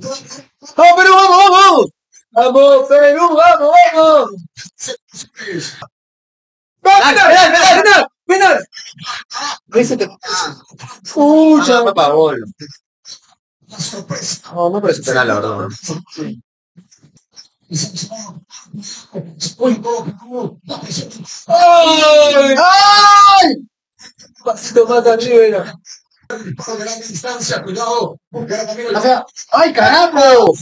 ¡Vamos, Perú, vamos, vamos! ¡Vamos, Perú, vamos, vamos! ¡Penal, penal, penal, penal! Te... ¡Pucha! No, Paolo. No, no parece Penal, la verdad. ¡Ay! ¡Ay! Pasito más arriba de larga distancia, cuidado. Porque ahora también O sea, ¡ay, carajo!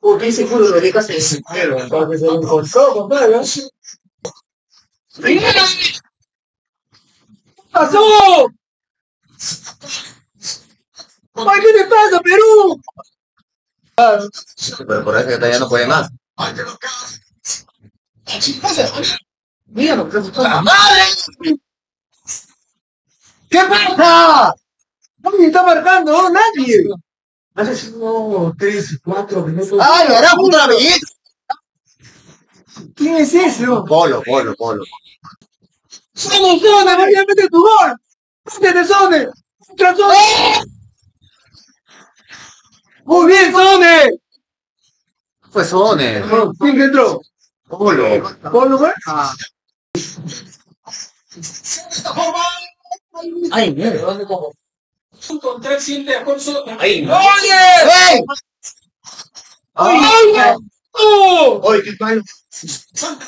¿Por qué ese culo lo pelo? Porque se lo encontró, compadre. ¿Qué pasó? ¡Ay, qué te pasa, Perú! Pero por eso que todavía no puede más. Hay que tocar. Mira lo que está ¡Madre! ¿Qué pasa? Nadie está marcando, ¿no? nadie. Hace unos 3, 4 minutos. ¡Ay, hará otra vez! ¿Quién es ese? Polo, polo, polo. ¡Somos zona! ¡María, mete tu gol! ¡Métete, Sone! ¡Contra Sone! ¡Muy bien, Sone! Fue Sone. ¿Quién entró? Polo. ¿Polo, güey? ¡Ay, mierda! ¿Dónde como? Encontrar siempre Alfonso. Ahí. ¡Oye! ¡Ey! ¡Ay! ¡Oh! ¡Oye, qué palo! Santa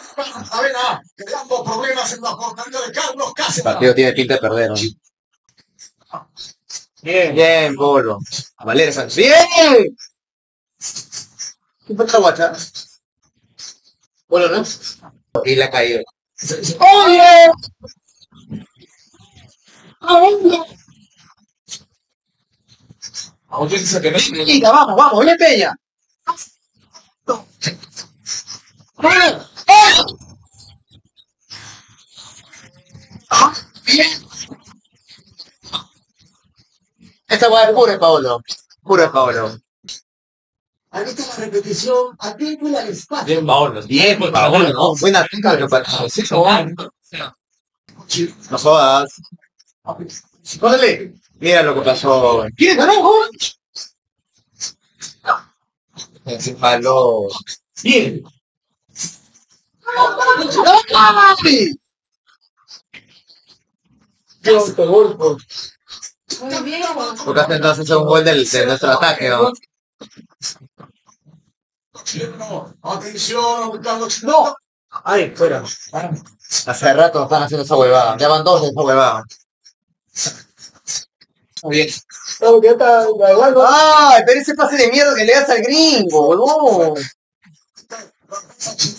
Avena, creando problemas en la portería de Carlos El Cáceres. partido tiene pinta de perder, ¿no? Bien. Bien, Polo. Valera Sánchez. ¡Bien! ¿Qué pasa, guacha? Bueno, ¿no? Y la ha ¡Oye! Aunque se que no Chica, vamos, vamos, bien Peña. Esta weá es pura Paolo. Pura Paolo. Ahí está la repetición. Aquí fue la espacio. Bien, Paolo. Bien, por Paolo, ¿no? Buena técnica para. No jodas. Córrele. Mira lo que pasó. ¿Quién ganó? Se faló. Bien. Dios, te golpo. Muy bien. Porque hasta entonces es un gol del, de nuestro ataque, ¿no? Atención, Carlos. No. Ay, fuera. Hace rato están haciendo esa huevada. Ya van dos de esa huevada. Muy bien. No, ya está. Pero ese pase de mierda que le das al gringo, boludo.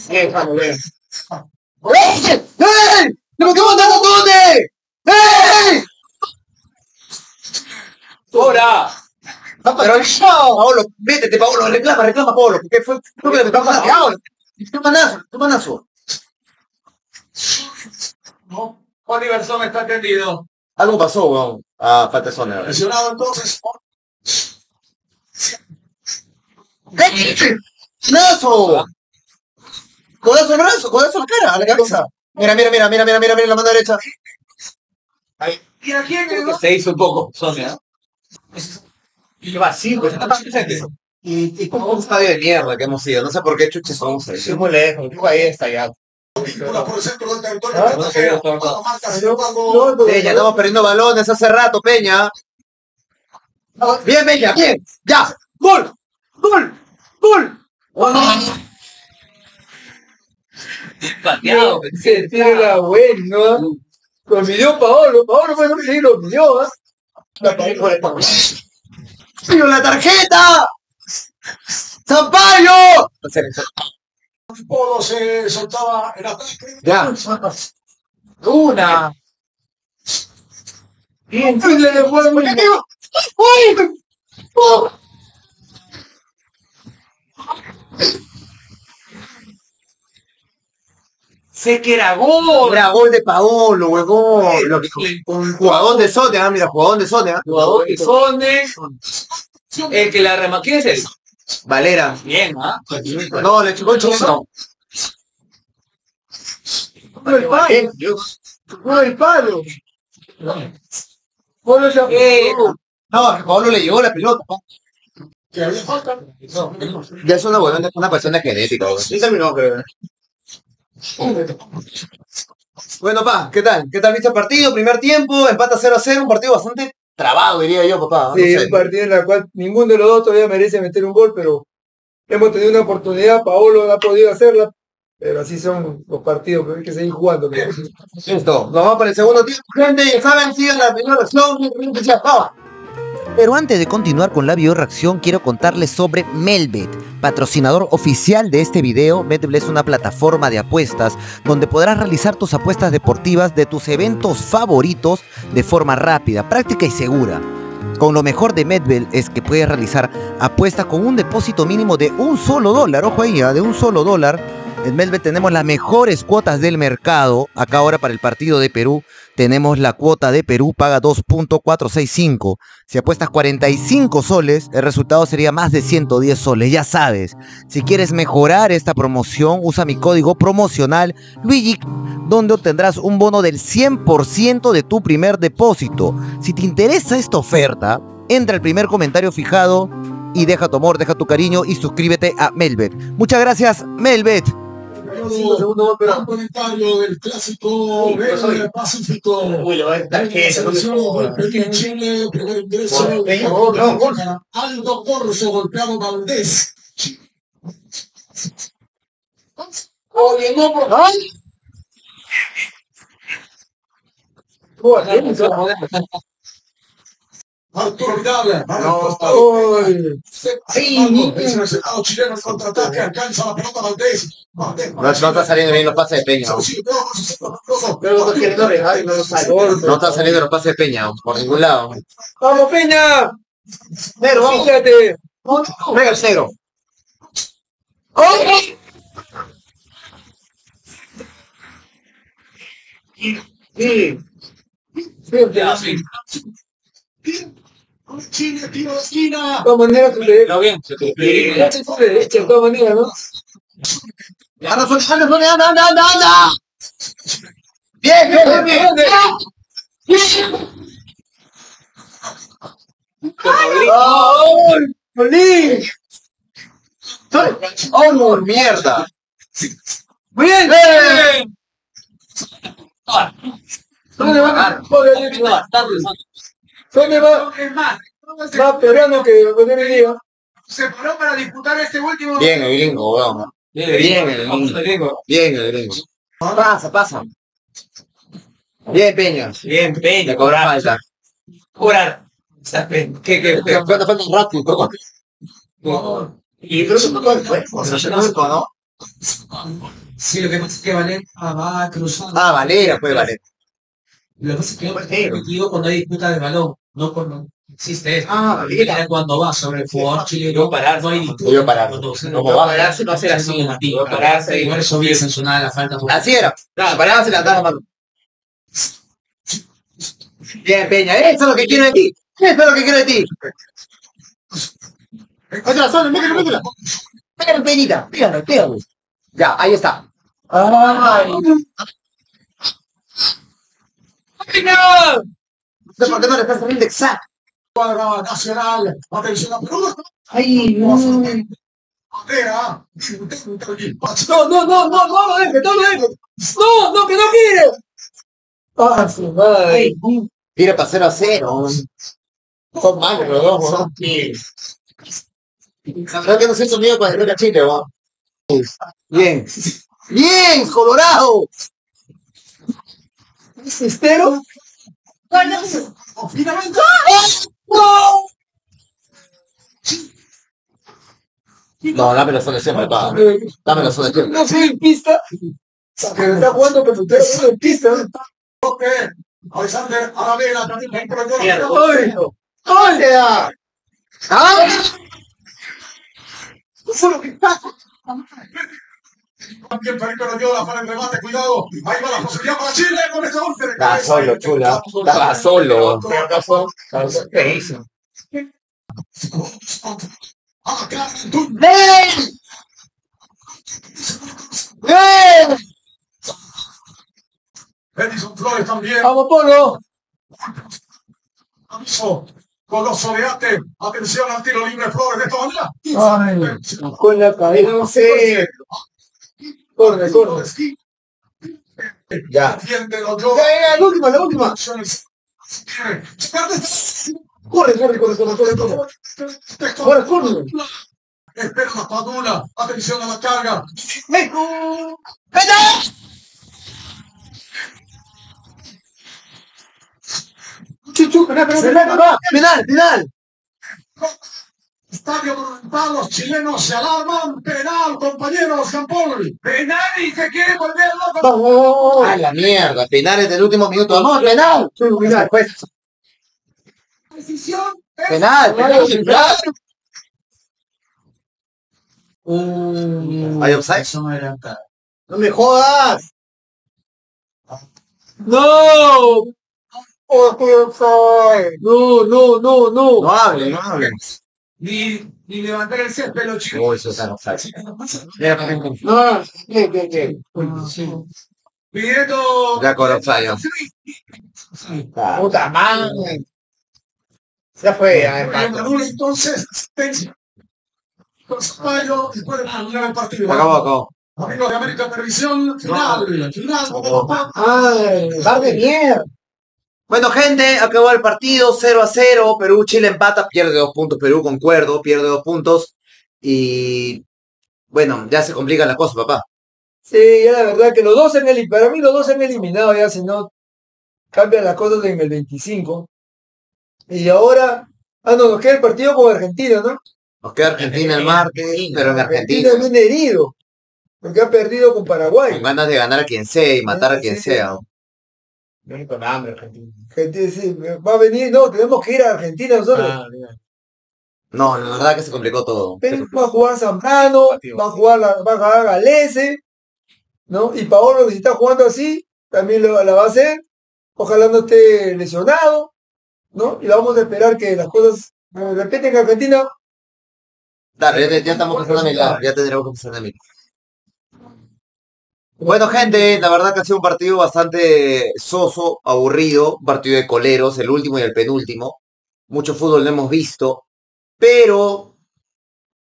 Bien, vamos, bien. ¡Ey! ¡Ey! ¡Le metemos a dónde! ¡Ey! ¡Ahora! No, pero ya, Paolo, métete, Paolo, reclama, reclama, Paolo, porque fue, le metamos a Paolo. ¡Qué manazo, qué manazo! No. Oliver Son está tendido. Algo pasó, weón. Ah, falta de zona. Lesionado entonces. ¡Nazo! Codazo al brazo, codazo a la cara, a la cabeza. Mira, mira, mira, mira, mira, mira, mira la mano derecha. ¿Y a quién se hizo un poco, Sonia. Y vacío, pues. Y, y como un estadio de mierda que hemos ido. No sé por qué chuches somos ahí. Sí, muy lejos. Tú ahí está ya. Víncula por el centro del territorio. Ah, Peña, estamos perdiendo balones hace rato, Peña. Bien, Peña, bien. Ya. ¡Gol! ¡Gol! ¡Gol! Pateado. Se tira bueno. Lo midió Paolo. Paolo fue el que lo midió, ¿ah? La película de Paolo. ¡Tío, la tarjeta! ¡Zampayo! Polo se soltaba el ataque. Ya. Una. Bien, sí, le Sé que era gol. Era gol de Paolo, huevón. Un jugador de Sonia, mira, jugador de Sonia. Jugador de Sone. El que la rema. ¿Quién es él? Valera. Bien, ¿ah? No, le chocó el chumbo. No el palo. No el palo. Polo ya Eh, No, Pablo le llegó la pelota. Ya es una buena, una persona genética. Sí terminó, creo. Bueno, pa, ¿qué tal? ¿Qué tal viste el partido? Primer tiempo, empata 0 a 0, un partido bastante trabado, diría yo, papá. No Sí, sé. un partido en el cual ninguno de los dos todavía merece meter un gol, pero hemos tenido una oportunidad, Paolo no ha podido hacerla, pero así son los partidos, pero hay que seguir jugando. Listo, nos vamos para el segundo tiempo. Gente, ya saben, sigan la primera reacción. Pero antes de continuar con la bioreacción, quiero contarles sobre Melbet, patrocinador oficial de este video. Melbet es una plataforma de apuestas donde podrás realizar tus apuestas deportivas de tus eventos favoritos de forma rápida, práctica y segura. Con lo mejor de Medbel es que puedes realizar apuestas con un depósito mínimo de un solo dólar. Ojo ahí, ¿ah? de un solo dólar. En Medbet tenemos las mejores cuotas del mercado. Acá ahora para el partido de Perú tenemos la cuota de Perú paga 2.465. Si apuestas 45 soles, el resultado sería más de 110 soles. Ya sabes, si quieres mejorar esta promoción, usa mi código promocional Luigi, donde obtendrás un bono del 100% de tu primer depósito. Si te interesa esta oferta, entra al primer comentario fijado y deja tu amor, deja tu cariño y suscríbete a Melbet. Muchas gracias, Melbet. Un comentario del clásico del Pacífico. Uy, lo que en Chile, primer ingreso. Aldo Corso golpeado Valdés. Arturo Vidal. Ay, El seleccionado chileno en contraataque alcanza la pelota Valdés. No, no está saliendo bien los pases de Peña. Pero no no. No está saliendo los pases de Peña, por ningún lado. ¡Vamos, Peña! Negro, vamos. ¡Fíjate! Venga el negro. Sí. Sí. Tiro de esquina. De todas maneras, tú le- Lo bien. se de todas maneras, ¿no? Anda, anda, anda, anda, anda, anda. Bien, bien, bien, bien. ¡Molín! Sone. ¡Oh, mierda! ¡Bien! ¡Bien! ¿Dónde va? Joder, ¿Dónde va? Es más, Va peorando que cuando me diga. se paró para disputar este último. Bien, el gringo, weón. Bien, el gringo. Bien, el gringo. Pasa, pasa. Bien, Peña. Bien, Peña. cobra falta. Curar. O sea, ¿Qué, qué, qué? ¿Cuánto falta un rato? Y pero eso no fue. ¿no? Sí, lo que pasa es que Valencia va cruzando. Ah, Valera, pues, Valera. Lo que pasa es que yo permitido cuando hay disputa de balón, no cuando existe eso. Ah. Era cuando va sobre el jugador chileno, parar, no hay disputa. Parar. ¿Cómo va? pararse no hacer así, Martín. Pararse y por eso viene sancionada la falta. Así era. Se paraba, se la daba, mano. Bien, Peña. Eso es lo que quiero de ti. Eso es lo que quiero de ti. Otra, solo, mételo, mételo. Pégalo, Peñita. Pégalo, pégalo. Ya, ahí está. Ay. ¡Peña! No sé por qué no le estás saliendo exacto. Cuadra nacional. Atención a pelota. Ay, no. Bandera. No, no, no, no, no lo dejes, no lo dejes. No, no, que no quiere. Ah, su madre. Tira para 0 a 0. Son malos los dos, weón. ¿Sabes que no hizo miedo para el Chile, weón? Bien. Bien, Colorado. ¿Es estero? No, dame la zona de siempre, pa. Dame la zona de siempre. No soy en pista. Que está jugando, pero usted no en pista. Toque. Alexander encontró Mierda. la pelota. ¡Ay! ¡Ah! También Felipe Loyola para el remate, cuidado. Ahí va la posibilidad para Chile con este golpe de Estaba solo, chula. Estaba solo. ¿Qué hizo? Tú. ¡Ven! ¡Ven! Edison Flores también. ¡Vamos, Polo! Aviso. Coloso de Ate. Atención al tiro libre Flores de esta manera. Ay, con la cabeza. No sé. Corre, corre. Ya. Ya, la última, la última. Corre, corre, corre, corre, corre, corre. Corre, corre. Espera la Padula. Atención a la carga. Chuchu, espera, espera, espera, espera. Penal, penal. Estadio Monumental, los chilenos se alarman. Penal, compañeros, Campol. Penal y se quiere volver loco. Vamos. A la mierda, penales del último minuto. Vamos, penal. Penal, pues. Decisión. Penal, penal, penal. ¿Hay offside? Eso no era acá. No me jodas. No. No, no, no, no. No hable, no hable. Ni, ni levantar el césped, los chicos. Oh, eso está. No, bien, bien, bien. Pidiendo. Ya con offside. Puta madre. Ya fue, entonces, asistencia. Rosario y puede terminar el partido. Acabó, acabó. Amigos de América Televisión, final, final. Ay, Bar de mierda. Bueno, gente, acabó el partido 0 a 0. Perú, Chile empata, pierde dos puntos. Perú, concuerdo, pierde dos puntos. Y bueno, ya se complica la cosa, papá. Sí, ya la verdad que los dos se han eliminado, para mí los dos se han eliminado ya, si no cambian las cosas en el 25. Y ahora, ah, no, nos queda el partido con Argentina, ¿no? Nos queda Argentina el martes, pero en Argentina Argentina, viene herido, porque ha perdido con Paraguay. con ganas de ganar a quien sea y matar a quien sea. Viene con hambre Argentina. sí, va a venir, no, tenemos que ir a Argentina nosotros. No, la verdad que se complicó todo. Pero va a jugar Zambrano, va a jugar, la- va a jugar Galese, ¿no? Y Paolo, que si está jugando así, también lo- la va a hacer. Ojalá no esté lesionado, ¿no? Y vamos a esperar que las cosas de repente en Argentina. Dale, ya, te- ya estamos pensando en mirar, ya tendremos que empezar a mirar. Bueno, gente, la verdad que ha sido un partido bastante soso, aburrido, un partido de coleros, el último y el penúltimo. Mucho fútbol no hemos visto, pero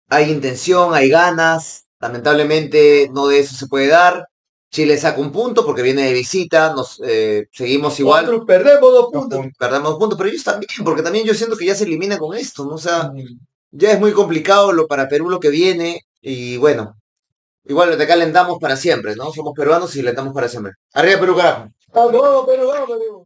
hay intención, hay ganas. Lamentablemente no de eso se puede dar. Chile saca un punto porque viene de visita, nos eh, seguimos igual. Nosotros perdemos dos puntos. Perdemos puntos, pero ellos también, porque también yo siento que ya se elimina con esto, ¿no? O sea, ya es muy complicado lo para Perú lo que viene y bueno, igual de acá alentamos para siempre, ¿no? Somos peruanos y alentamos para siempre. Arriba Perú, carajo. Vamos, Perú, vamos, Perú.